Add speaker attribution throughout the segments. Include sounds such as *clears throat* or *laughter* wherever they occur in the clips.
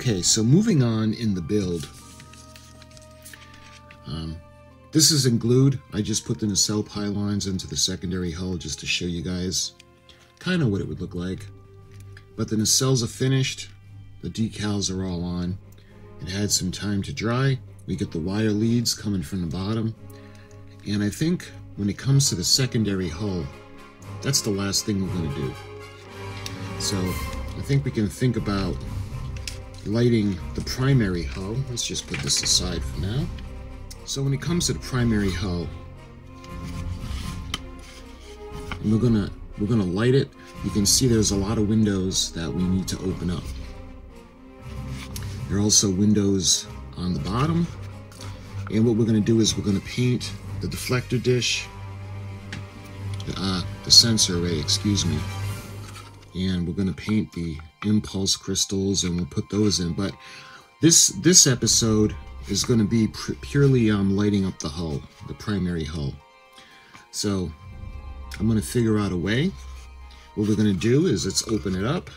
Speaker 1: Okay, so moving on in the build. Um, this is in glued. I just put the nacelle pylons into the secondary hull just to show you guys kind of what it would look like. But the nacelles are finished. The decals are all on. It had some time to dry. We get the wire leads coming from the bottom. And I think when it comes to the secondary hull, that's the last thing we're going to do. So I think we can think about lighting the primary hull. Let's just put this aside for now. So when it comes to the primary hull, we're gonna we're gonna light it. You can see there's a lot of windows that we need to open up. There are also windows on the bottom. And what we're gonna do is we're gonna paint the deflector dish, uh, the sensor array, excuse me. And we're gonna paint the impulse crystals and we'll put those in. But this this episode is going to be purely um, lighting up the hull, the primary hull. So I'm going to figure out a way. What we're going to do is let's open it up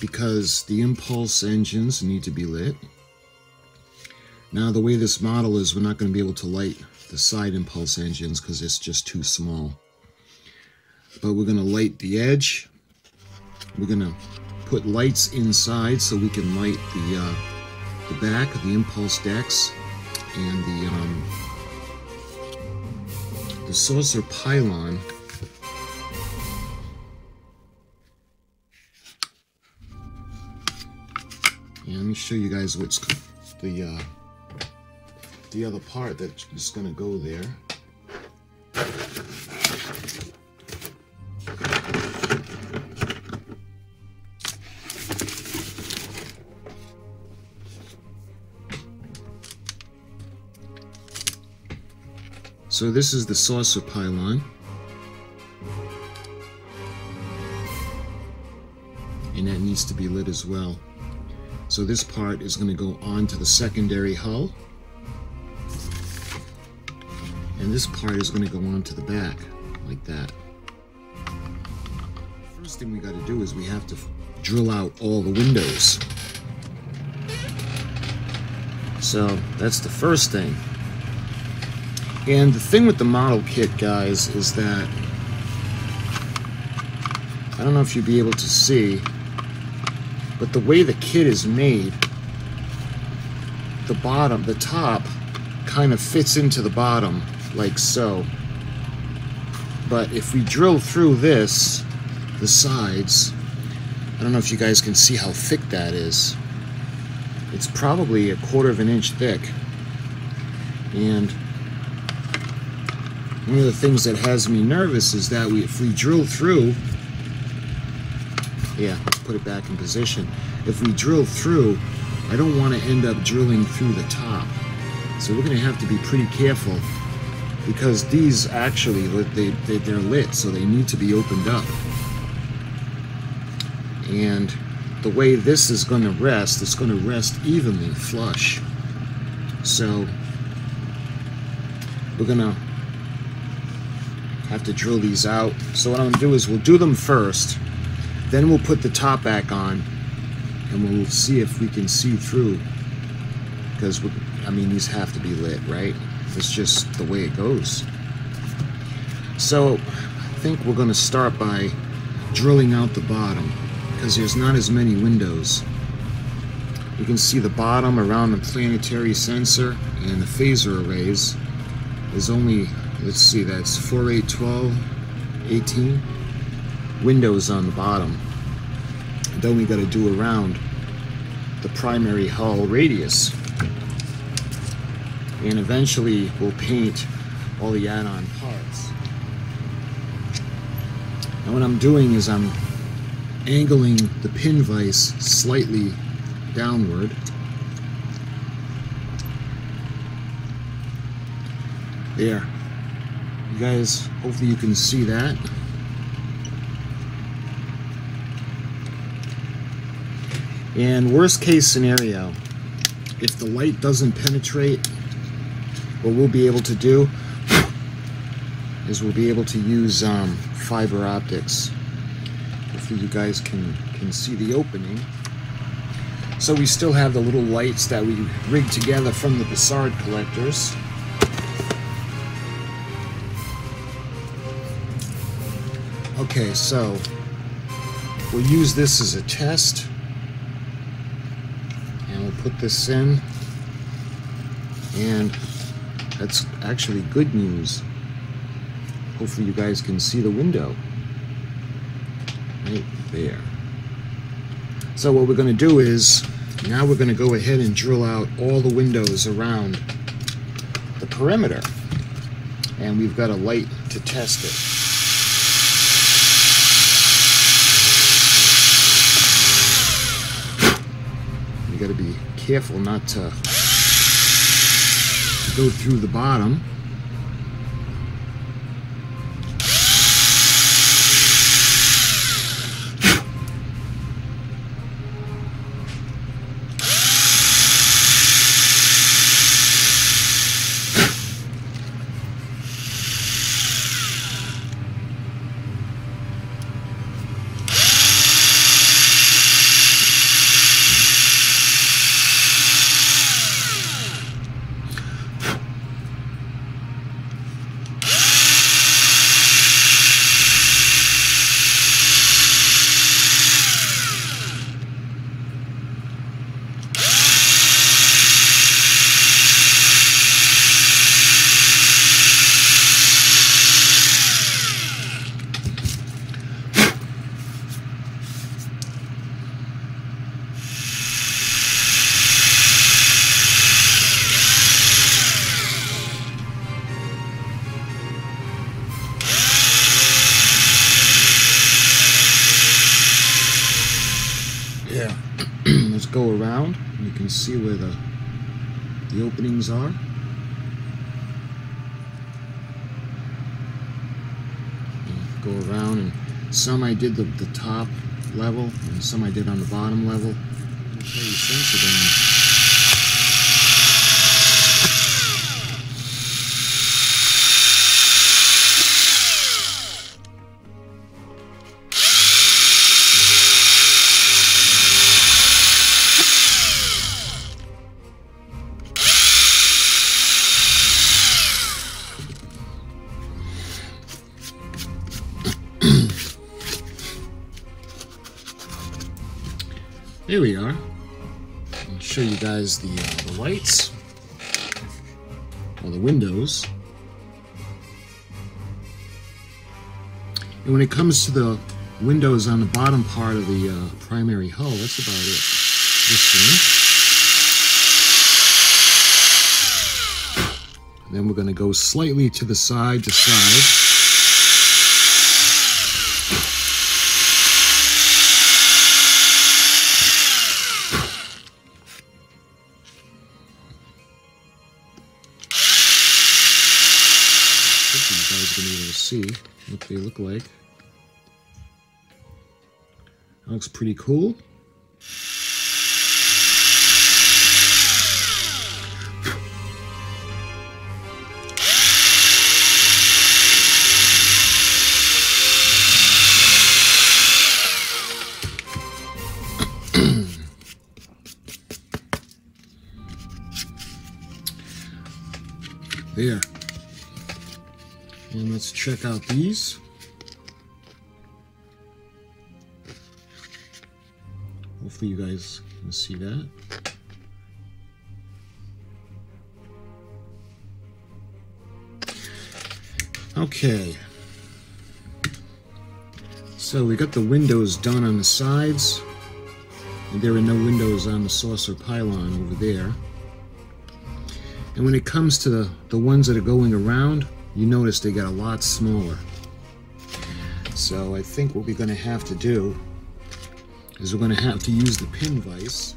Speaker 1: because the impulse engines need to be lit. Now the way this model is, we're not going to be able to light the side impulse engines because it's just too small. But we're going to light the edge. We're to put lights inside so we can light the uh, the back of the impulse decks and the um, the saucer pylon. Let me show you guys what's the uh, the other part that is going to go there So this is the saucer pylon. And that needs to be lit as well. So this part is going to go onto the secondary hull. And this part is going to go onto the back, like that. First thing we got to do is we have to drill out all the windows. So that's the first thing. And the thing with the model kit, guys, is that I don't know if you'd be able to see, but the way the kit is made, the bottom, the top, kind of fits into the bottom, like so. But if we drill through this, the sides, I don't know if you guys can see how thick that is. It's probably a quarter of an inch thick. And one of the things that has me nervous is that we, if we drill through, yeah, let's put it back in position. If we drill through, I don't want to end up drilling through the top. So we're going to have to be pretty careful because these actually, they, they, they're lit, so they need to be opened up. And the way this is going to rest, it's going to rest evenly flush. So we're going to have to drill these out. So what I'm gonna do is we'll do them first, then we'll put the top back on, and we'll see if we can see through. Because, I mean, these have to be lit, right? It's just the way it goes. So, I think we're gonna start by drilling out the bottom, because there's not as many windows. You can see the bottom around the planetary sensor and the phaser arrays. There's only let's see, that's 4, 8, 12, 18 windows on the bottom. then we got to do around the primary hull radius. And eventually we'll paint all the add-on parts. And what I'm doing is I'm angling the pin vise slightly downward there guys, hopefully you can see that. And worst case scenario, if the light doesn't penetrate, what we'll be able to do is we'll be able to use um, fiber optics. Hopefully you guys can, can see the opening. So we still have the little lights that we rigged together from the Bussard collectors. Okay, so we'll use this as a test. And we'll put this in. And that's actually good news. Hopefully you guys can see the window. Right there. So what we're going to do is, now we're going to go ahead and drill out all the windows around the perimeter. And we've got a light to test it. You got to be careful not to go through the bottom. Yeah. Let's go around. You can see where the the openings are. Go around and some I did the, the top level and some I did on the bottom level. When it comes to the windows on the bottom part of the uh, primary hull, that's about it. This thing. And then we're going to go slightly to the side to side. You guys are going to be able to see what they look like. Looks pretty cool. there. And let's check out these. Hopefully you guys can see that. Okay. So we got the windows done on the sides. And there are no windows on the saucer pylon over there. And when it comes to the, the ones that are going around, you notice they got a lot smaller. So I think what we're going to have to do is we're going to have to use the pin vise.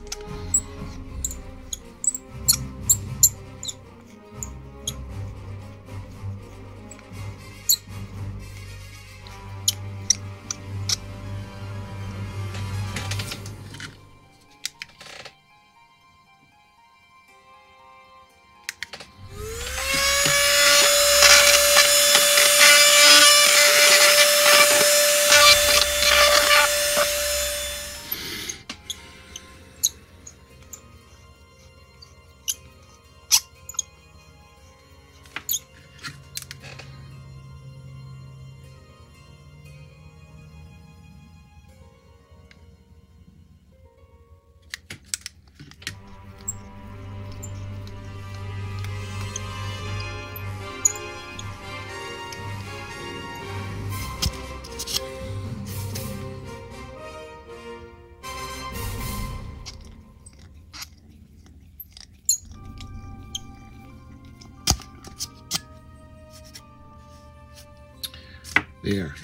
Speaker 1: There.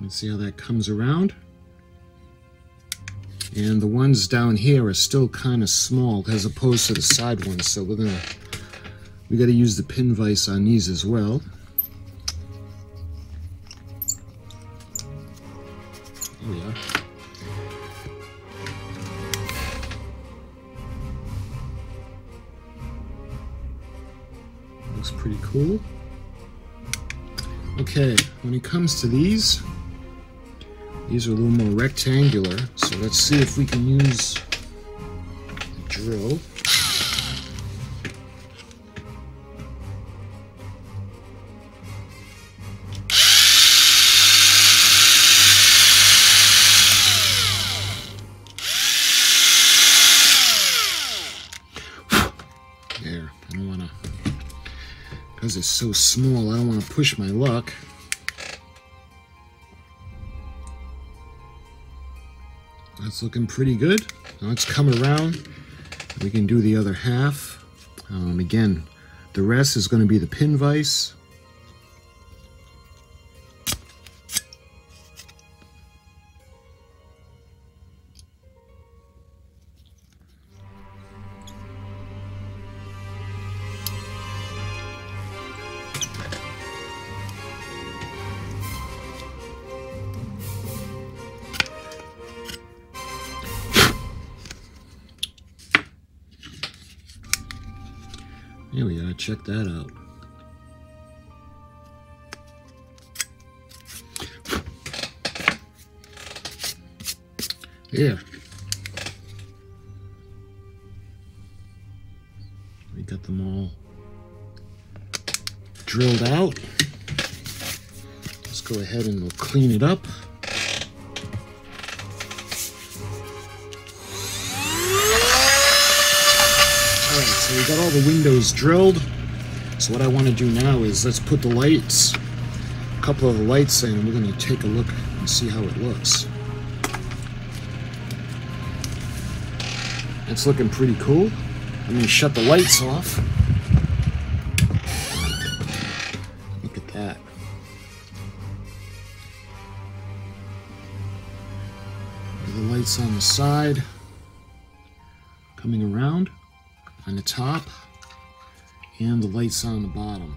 Speaker 1: Let's see how that comes around. And the ones down here are still kind of small as opposed to the side ones. So we're gonna, we gotta use the pin vise on these as well. Oh yeah. Looks pretty cool. Okay, when it comes to these, these are a little more rectangular, so let's see if we can use a drill. So small, I don't want to push my luck. That's looking pretty good. Now let's come around. We can do the other half. Um, again, the rest is going to be the pin vise. That out. There. We got them all drilled out. Let's go ahead and we'll clean it up. Alright, so we got all the windows drilled. So what I want to do now is let's put the lights, a couple of the lights in, and we're going to take a look and see how it looks. It's looking pretty cool. Going to shut the lights off. Look at that. The lights on the side, coming around on the top and the lights on the bottom.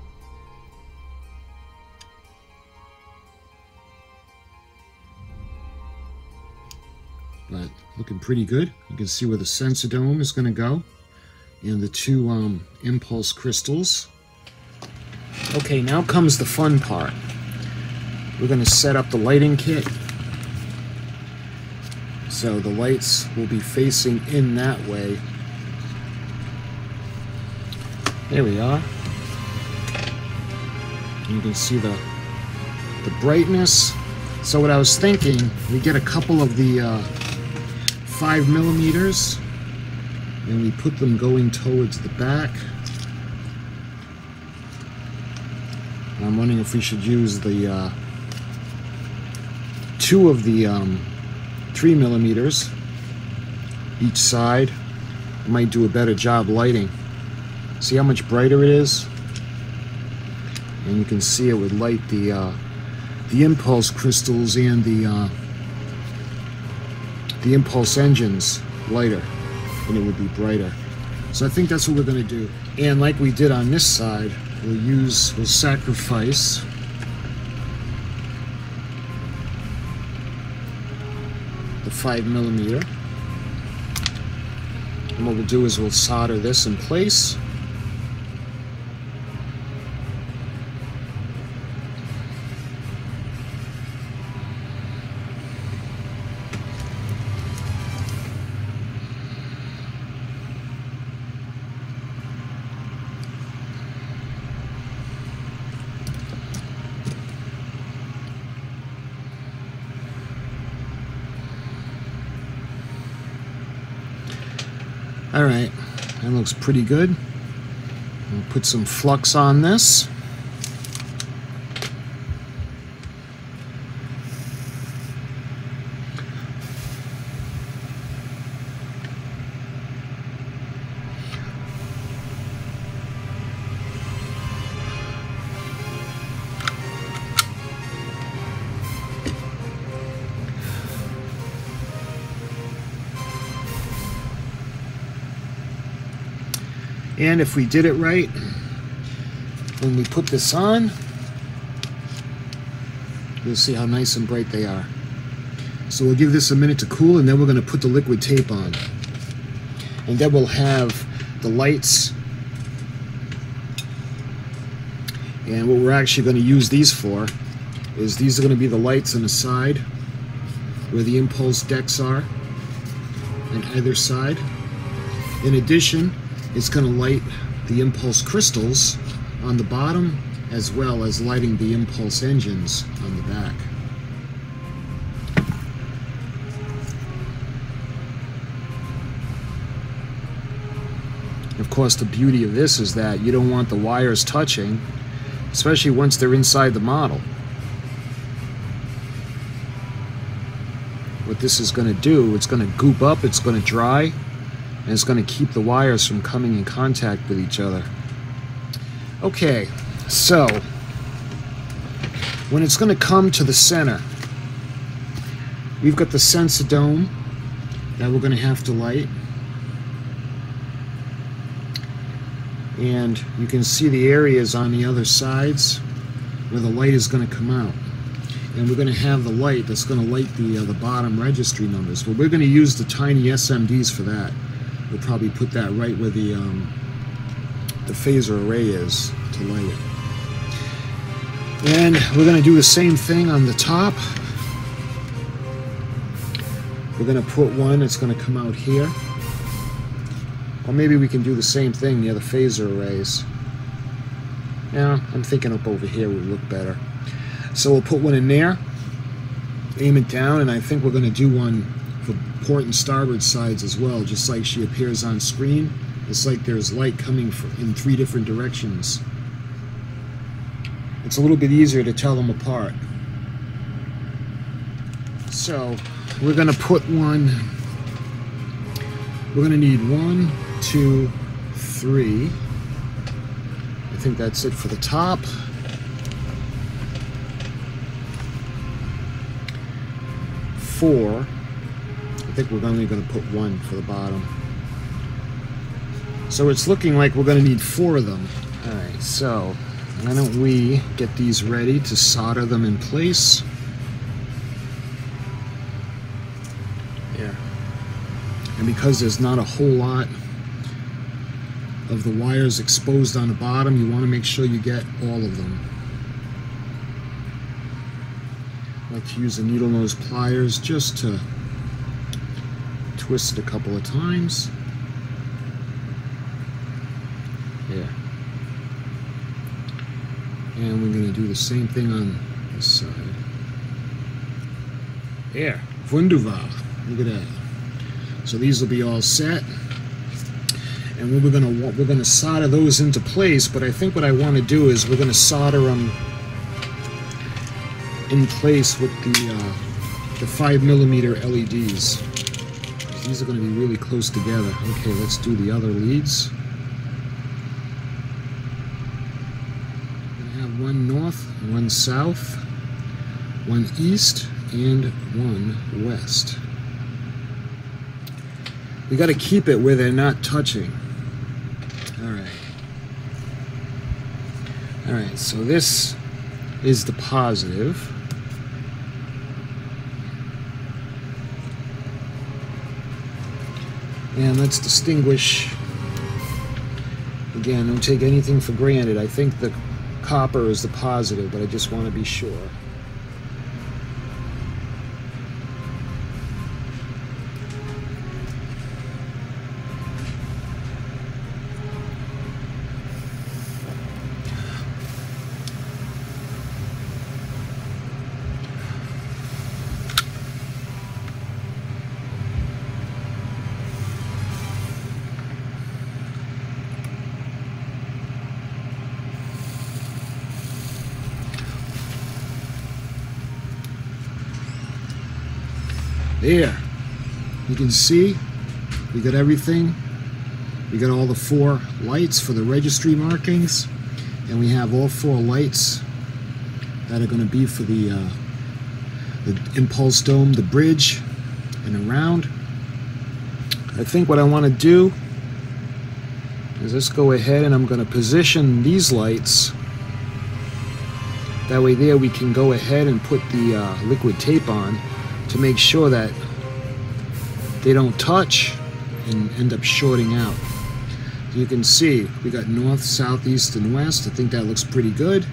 Speaker 1: But looking pretty good. You can see where the sensor dome is going to go and the two um, impulse crystals. Okay, now comes the fun part. We're going to set up the lighting kit. So the lights will be facing in that way there we are. You can see the the brightness. So what I was thinking, we get a couple of the uh, five millimeters, and we put them going towards the back. And I'm wondering if we should use the uh, two of the um, three millimeters each side. Might do a better job lighting. See how much brighter it is? And you can see it would light the uh, the impulse crystals and the uh, the impulse engines lighter, and it would be brighter. So I think that's what we're going to do. And like we did on this side, we'll use we'll sacrifice the five millimeter. And what we'll do is we'll solder this in place. All right, that looks pretty good. We'll put some flux on this. And if we did it right, when we put this on, you'll see how nice and bright they are. So we'll give this a minute to cool and then we're going to put the liquid tape on. And then we'll have the lights and what we're actually going to use these for is these are going to be the lights on the side where the impulse decks are on either side. In addition, it's going to light the impulse crystals on the bottom as well as lighting the impulse engines on the back. Of course, the beauty of this is that you don't want the wires touching, especially once they're inside the model. What this is going to do, it's going to goop up, it's going to dry, and it's going to keep the wires from coming in contact with each other. Okay, so when it's going to come to the center, we've got the sensor dome that we're going to have to light. And you can see the areas on the other sides where the light is going to come out. And we're going to have the light that's going to light the, uh, the bottom registry numbers. But we're going to use the tiny SMDs for that. We'll probably put that right where the um, the phaser array is to light it. And we're going to do the same thing on the top. We're going to put one that's going to come out here. Or maybe we can do the same thing near the phaser arrays. Yeah, I'm thinking up over here would look better. So we'll put one in there, aim it down, and I think we're going to do one for port and starboard sides as well, just like she appears on screen. It's like there's light coming in three different directions. It's a little bit easier to tell them apart. So we're to put one, we're to need one, two, three. I think that's it for the top. Four. Think we're only going to put one for the bottom. So it's looking like we're going to need four of them. Alright, so why don't we get these ready to solder them in place. Yeah. And because there's not a whole lot of the wires exposed on the bottom, you want to make sure you get all of them. I like to use the needle nose pliers just to twist it a couple of times. Yeah. And we're going to do the same thing on this side. Yeah, wunderbar. Look at that. So these will be all set. And we're going to we're going to solder those into place, but I think what I want to do is we're going to solder them in place with the uh, the five millimeter LEDs. These are going to be really close together. Okay, let's do the other leads. I have one north, one south, one east, and one west. We got to keep it where they're not touching. All right. All right, so this is the positive. And let's distinguish. Again, don't take anything for granted. I think the copper is the positive, but I just want to be sure. See we got everything. We got all the four lights for the registry markings. And we have all four lights that are going to be for the, uh, the impulse dome, the bridge, and around. I think what I want to do is let's go ahead and I'm going to position these lights. That way there we can go ahead and put the uh, liquid tape on to make sure that they don't touch and end up shorting out. You can see we got north, south, east, and west. I think that looks pretty good.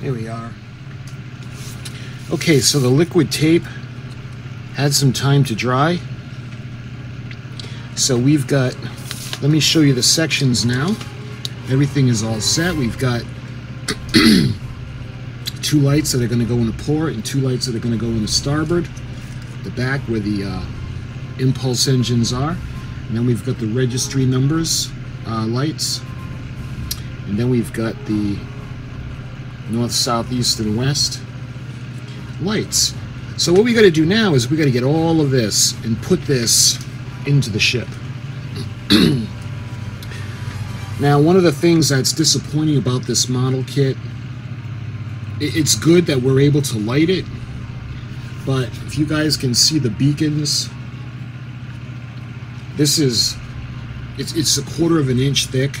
Speaker 1: Here we are. Okay, so the liquid tape had some time to dry. So we've got, let me show you the sections now. Everything is all set. We've got *clears throat* two lights that are going to go in the port and two lights that are going to go in the starboard, the back where the uh, impulse engines are. And then we've got the registry numbers uh, lights. And then we've got the north, south, east, and west lights. So what we got to do now is we got to get all of this and put this into the ship. *clears throat* now, one of the things that's disappointing about this model kit, it's good that we're able to light it, but if you guys can see the beacons, this is, it's, it's a quarter of an inch thick,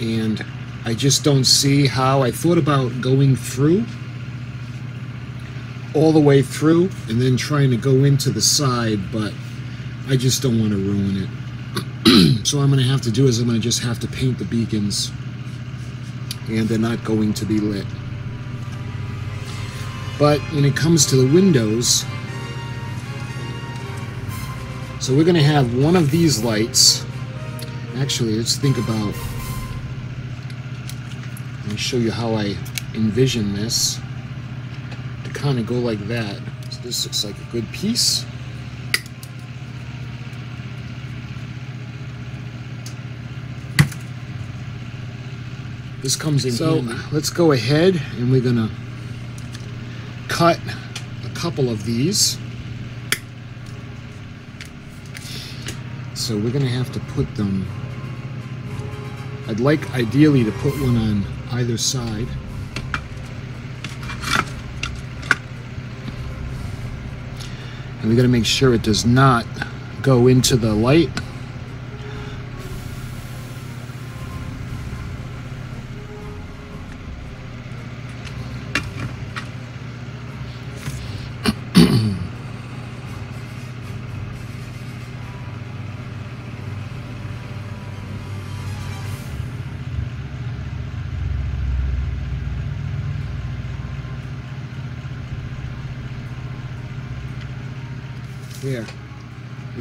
Speaker 1: and I just don't see how. I thought about going through all the way through and then trying to go into the side, but I just don't want to ruin it. *clears throat* so I'm going to have to do is I'm going to just have to paint the beacons and they're not going to be lit. But when it comes to the windows, so we're going to have one of these lights. Actually, let's think about let me show you how I envision this to kind of go like that. So this looks like a good piece. This comes in So handy. let's go ahead and we're gonna cut a couple of these. So we're gonna have to put them I'd like ideally to put one on either side. And we got to make sure it does not go into the light.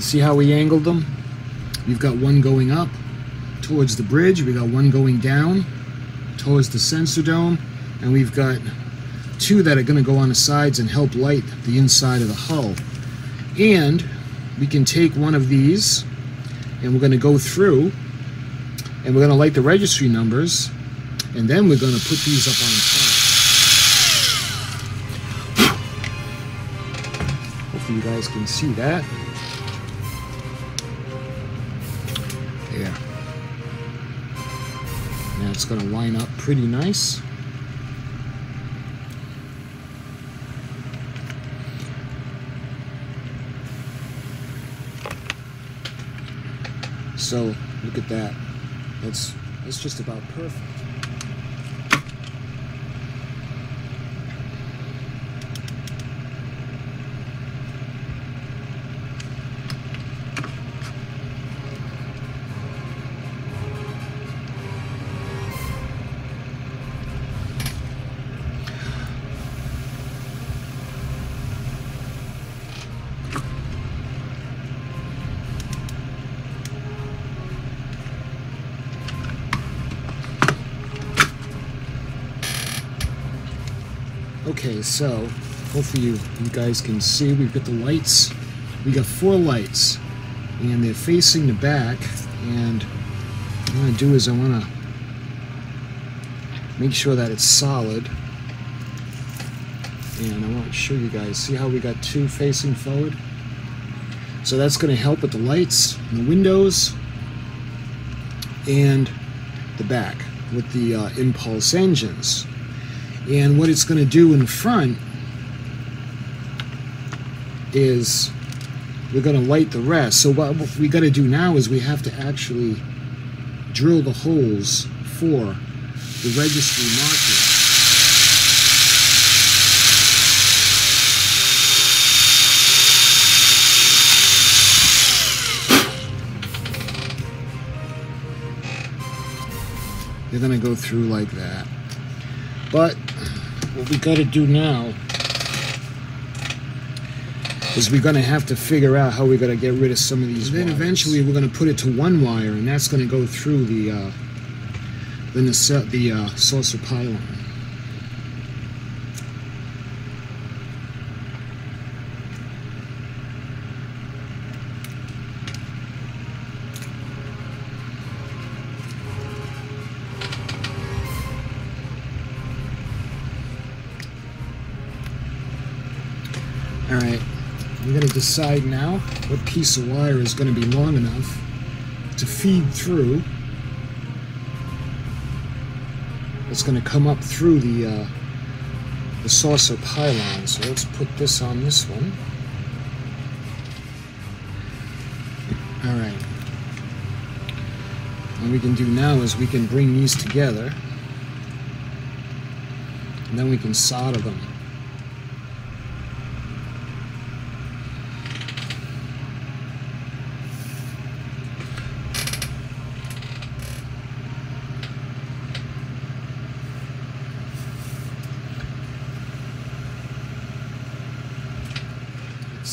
Speaker 1: You see how we angled them? We've got one going up towards the bridge. We got one going down towards the sensor dome. And we've got two that are going to go on the sides and help light the inside of the hull. And we can take one of these and we're going to go through and we're going to light the registry numbers and then we're going to put these up on top. Hopefully you guys can see that. It's going to line up pretty nice. So look at that. That's that's just about perfect. So hopefully you, you guys can see. We've got the lights. We got four lights and they're facing the back. And what I want to do is I want to make sure that it's solid. And I want to show you guys. See how we got two facing forward? So that's going to help with the lights and the windows and the back with the uh, impulse engines. And what it's going to do in front is we're going to light the rest. So what we got to do now is we have to actually drill the holes for the registry marking. They're going to go through like that. But what we got to do now is we're going to have to figure out how we're going to get rid of some of these. And then wires. eventually we're going to put it to one wire, and that's going to go through the uh, the, the uh, saucer pylon. Decide now what piece of wire is going to be long enough to feed through. It's going to come up through the uh, the saucer pylon. So let's put this on this one. All right. What we can do now is we can bring these together and then we can solder them.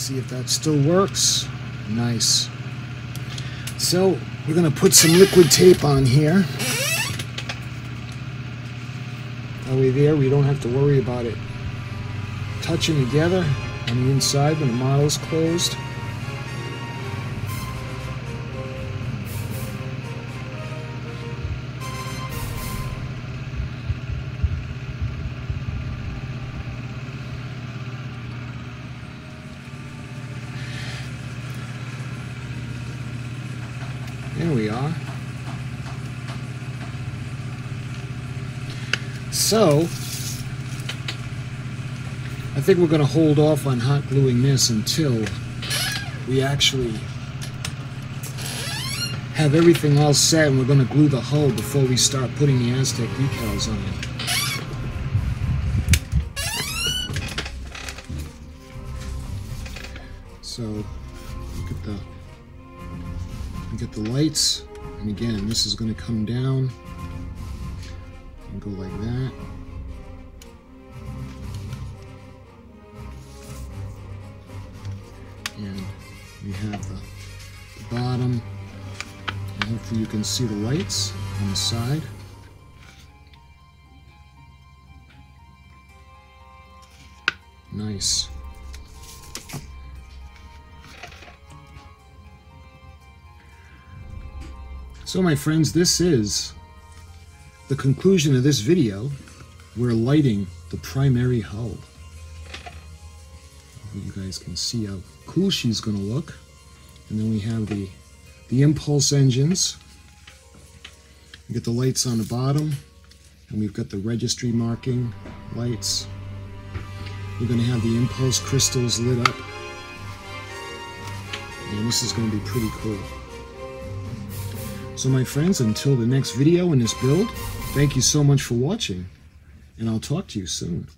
Speaker 1: See if that still works. Nice. So we're going to put some liquid tape on here. That way there we don't have to worry about it touching together on the inside when the model is closed. So, I think we're going to hold off on hot gluing this until we actually have everything all set and we're going to glue the hull before we start putting the Aztec decals on it. So, look at the get the lights. And again, this is going to come down go like that. And we have the, the bottom. And hopefully you can see the lights on the side. Nice. So my friends, this is the conclusion of this video. We're lighting the primary hull. You guys can see how cool she's going to look. And then we have the, the impulse engines. We get the lights on the bottom. And we've got the registry marking lights. We're going to have the impulse crystals lit up. And this is going to be pretty cool. So my friends, until the next video in this build, thank you so much for watching, and I'll talk to you soon.